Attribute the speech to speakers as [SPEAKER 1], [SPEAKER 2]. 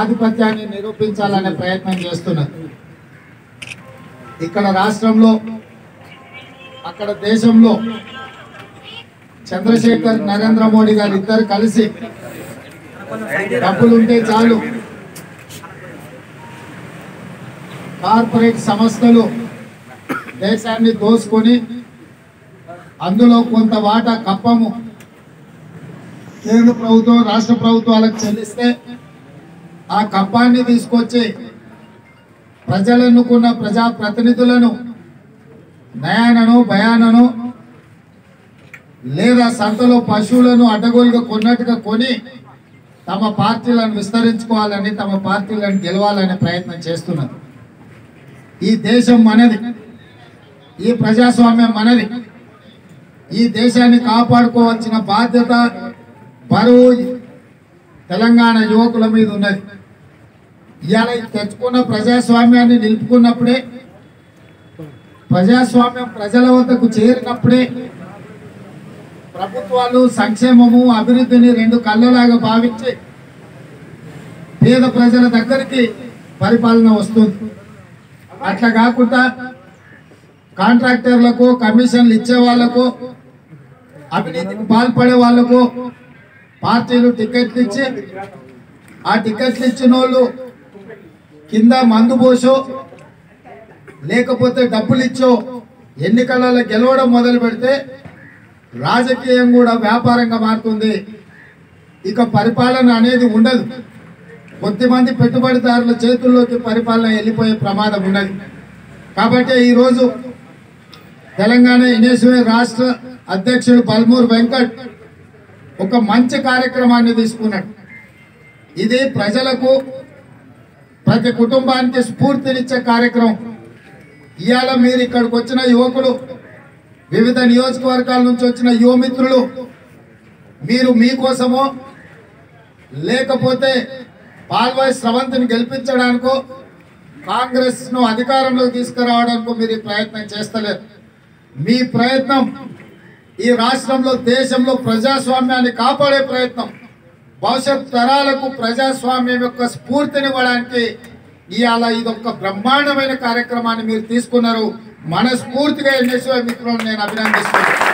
[SPEAKER 1] ఆధిపత్యాన్ని నిరూపించాలనే ప్రయత్నం చేస్తున్నారు ఇక్కడ రాష్ట్రంలో అక్కడ దేశంలో చంద్రశేఖర్ నరేంద్ర మోడీ గారు ఇద్దరు కలిసి డబ్బులుంటే చాలు. కార్పొరేట్ సంస్థలు దేశాన్ని దోసుకొని అందులో కొంత వాటా కప్పము. కేంద్ర ప్రభుత్వం రాష్ట్ర ప్రభుత్వాలకు చెల్లిస్తే ఆ కప్పాన్ని తీసుకొచ్చి ప్రజలనుకున్న ప్రజా ప్రతినిధులను నయానను భయానను లేదా సంతలో పశువులను అడ్డగోలుగా కొన్నట్టుగా కొని తమ పార్టీలను విస్తరించుకోవాలని తమ పార్టీలను గెలవాలనే ప్రయత్నం చేస్తున్నారు. ఈ దేశం మనది. ఈ ప్రజాస్వామ్యం మనది. ఈ దేశాన్ని కాపాడుకోవాల్సిన బాధ్యత బరువు తెలంగాణ యువకుల మీద ఉన్నది. ఇవాళ తెచ్చుకున్న ప్రజాస్వామ్యాన్ని నిలుపుకున్నప్పుడే ప్రజాస్వామ్యం ప్రజల వద్దకు చేరినప్పుడే ప్రభుత్వాలు సంక్షేమము అభివృద్ధిని రెండు కళ్ళలాగా భావించి పేద ప్రజల దగ్గరికి పరిపాలన వస్తుంది. అట్లా కాకుండా కాంట్రాక్టర్లకు కమిషన్లు ఇచ్చే వాళ్ళకు అవినీతికి పాల్పడే వాళ్ళకు పార్టీలు టికెట్లు ఇచ్చి ఆ టికెట్లు ఇచ్చిన వాళ్ళు కింద మందు పోసో లేకపోతే డబ్బులు ఇచ్చో ఎన్నికలలో గెలవడం మొదలు పెడితే రాజకీయం కూడా వ్యాపారంగా మారుతుంది. ఇక పరిపాలన అనేది ఉండదు. కొద్దిమంది పెట్టుబడిదారుల చేతుల్లోకి పరిపాలన వెళ్ళిపోయే ప్రమాదం ఉన్నది. కాబట్టి ఈరోజు తెలంగాణ ఇనేశ్వరి రాష్ట్ర అధ్యక్షుడు పల్మూరు వెంకట్ ఒక మంచి కార్యక్రమాన్ని తీసుకున్నాడు. ఇది ప్రజలకు ప్రతి కుటుంబానికి స్ఫూర్తినిచ్చే కార్యక్రమం. ఇవాళ మీరు ఇక్కడికి వచ్చిన యువకులు వివిధ నియోజకవర్గాల నుంచి వచ్చిన యువమిత్రులు మీరు మీకోసమో లేకపోతే పాల్వాయి స్రవంతిని గెలిపించడానికో కాంగ్రెస్ను అధికారంలోకి తీసుకురావడానికో మీరు ఈ ప్రయత్నం చేస్తలేరు. మీ ప్రయత్నం ఈ రాష్ట్రంలో దేశంలో ప్రజాస్వామ్యాన్ని కాపాడే ప్రయత్నం. భవిష్యత్ తరాలకు ప్రజాస్వామ్యం యొక్క స్ఫూర్తినివ్వడానికి ఇవాళ ఇదొక బ్రహ్మాండమైన కార్యక్రమాన్ని మీరు తీసుకున్నారు. మనస్ఫూర్తిగా ఎన్ఎస్ఓ మిత్రులను నేను అభినందిస్తున్నాను.